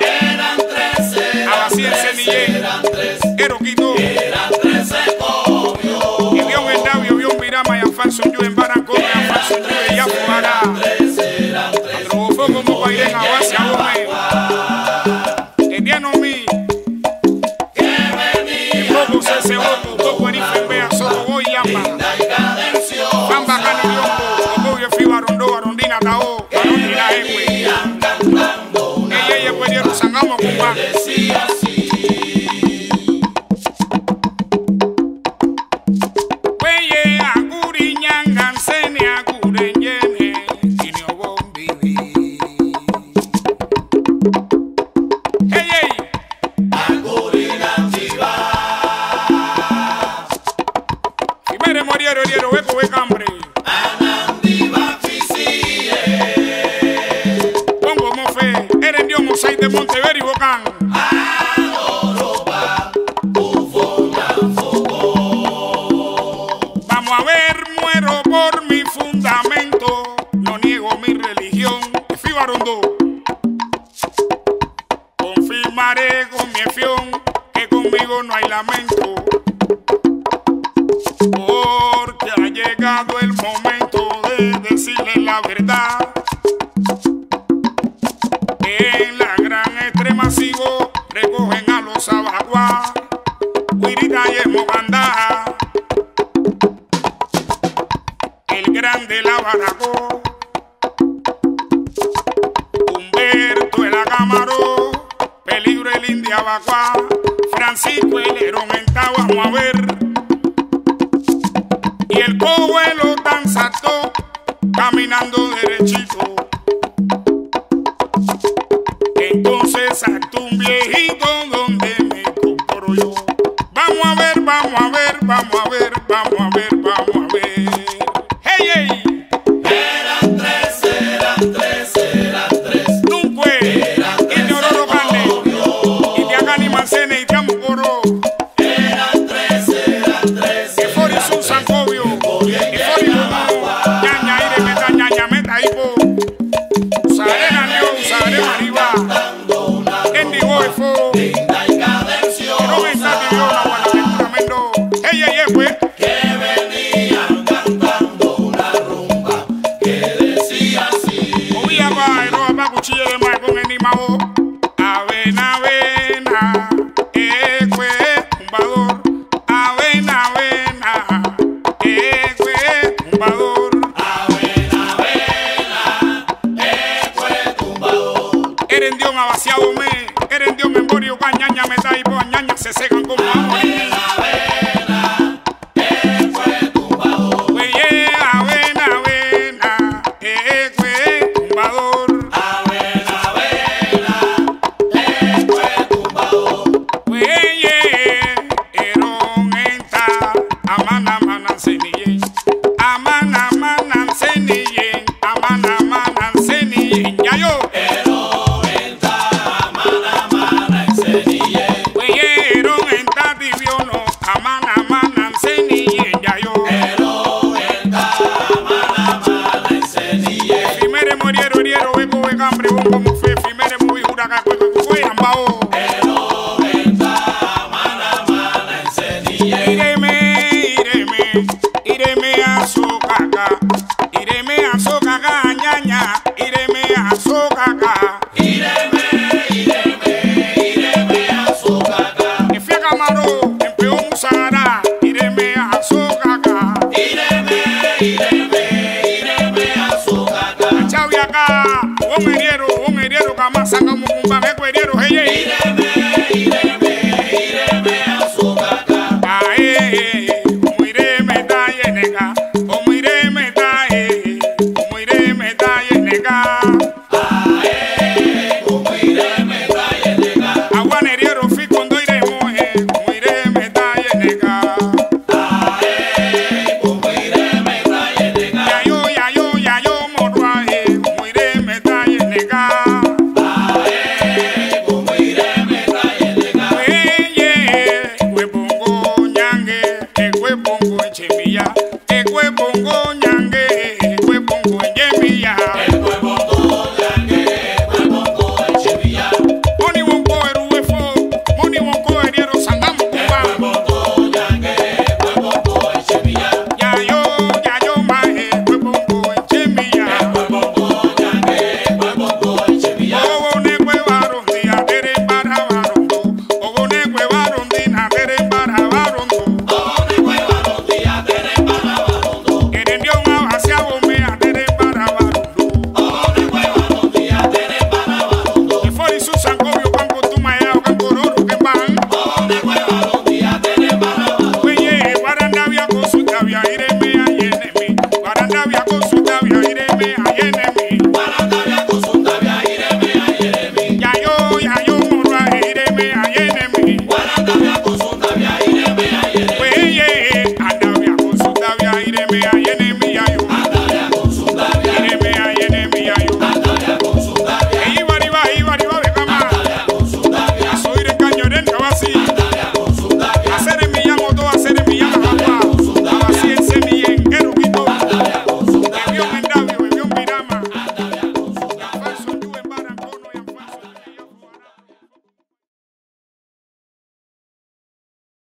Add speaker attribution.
Speaker 1: Eran
Speaker 2: 13,
Speaker 1: eran 13, eran 13. San Agua, Cumba. decía
Speaker 2: así.
Speaker 1: Moriero, Hueco, de Monteverde y Bocán. Vamos a ver, muero por mi fundamento, no niego mi religión. Fibarondo. Confirmaré con mi efión que conmigo no hay lamento. Porque ha llegado el momento de decirle la verdad. recogen a los abaguas, Guirita y Esmobandaja. El grande la barracó, Humberto el Agamaro, Peligro el India Baguá, Francisco el Herón a ver. Y el cobuelo tan saltó, caminando derechito. Erendión abaciado me, erendión en borio, cañaña me da y boñaña se secan como agua. Avena,
Speaker 2: avena, eh, fue tumbador.
Speaker 1: Oye, avena, avena, eh, fue tumbador. Feliz masa como un baje cueriero, hey,
Speaker 2: hey.
Speaker 1: TV.